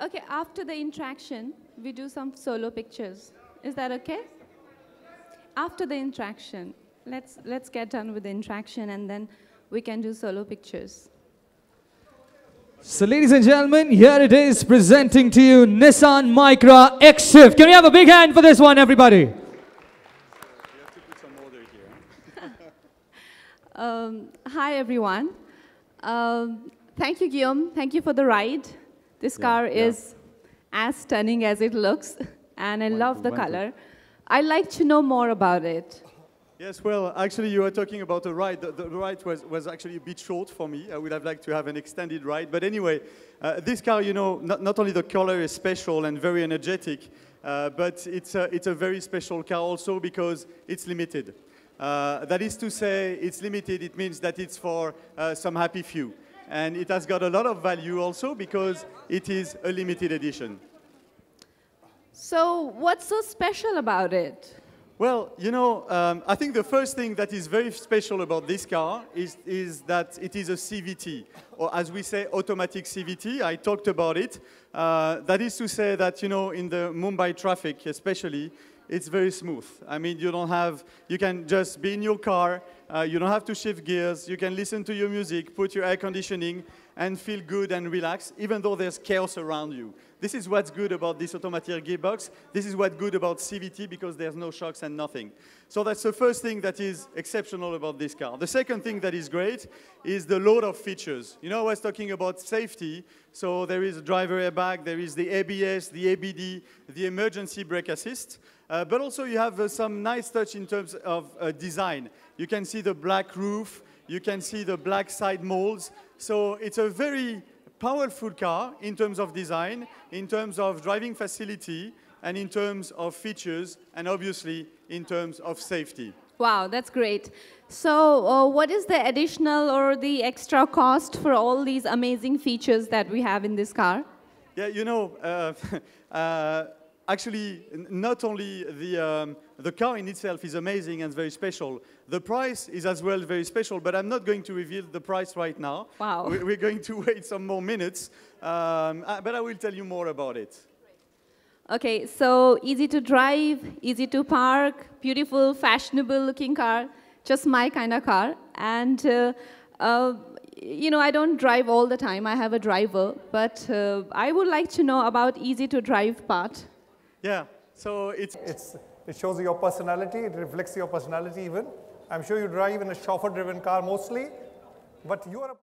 Okay, after the interaction, we do some solo pictures. Is that okay? After the interaction, let's, let's get done with the interaction and then we can do solo pictures. So, ladies and gentlemen, here it is presenting to you Nissan Micra X Shift. Can we have a big hand for this one, everybody? Um, hi, everyone. Um, thank you, Guillaume. Thank you for the ride. This Yeah, car yeah. is as stunning as it looks, and I love the Wonderful, color. I'd like to know more about it. Yes, well, actually, you were talking about a ride. The, the ride was, was actually a bit short for me. I would have liked to have an extended ride. But anyway, uh, this car, you know, not, not only the color is special and very energetic, uh, but it's a, it's a very special car also because it's limited. Uh, that is to say, it's limited. It means that it's for uh, some happy few. And it has got a lot of value also because it is a limited edition. So, what's so special about it? Well, you know, um, I think the first thing that is very special about this car is, is that it is a CVT, or as we say, automatic CVT. I talked about it. Uh, that is to say that, you know, in the Mumbai traffic especially, it's very smooth. I mean, you don't have, you can just be in your car, uh, you don't have to shift gears, you can listen to your music, put your air conditioning, and feel good and relaxed, even though there's chaos around you. This is what's good about this automatic gearbox. This is what's good about CVT because there's no shocks and nothing. So that's the first thing that is exceptional about this car. The second thing that is great is the load of features. You know, I was talking about safety. So there is a driver airbag, there is the ABS, the EBD, the emergency brake assist. Uh, but also you have uh, some nice touch in terms of uh, design. You can see the black roof, you can see the black side molds. So it's a very powerful car in terms of design, in terms of driving facility, and in terms of features, and obviously in terms of safety. Wow, that's great. So, uh, what is the additional or the extra cost for all these amazing features that we have in this car? Yeah, you know, uh, uh, actually, not only the, um, the car in itself is amazing and very special, the price is as well very special, but I'm not going to reveal the price right now. Wow. We- We're going to wait some more minutes, um, uh, but I will tell you more about it. Okay, so easy to drive, easy to park, beautiful, fashionable looking car, just my kind of car. And, uh, uh, you know, I don't drive all the time, I have a driver, but uh, I would like to know about easy to drive part. Yeah, so it's, It's, it shows your personality, it reflects your personality even. I'm sure you drive in a chauffeur driven car mostly, but you are a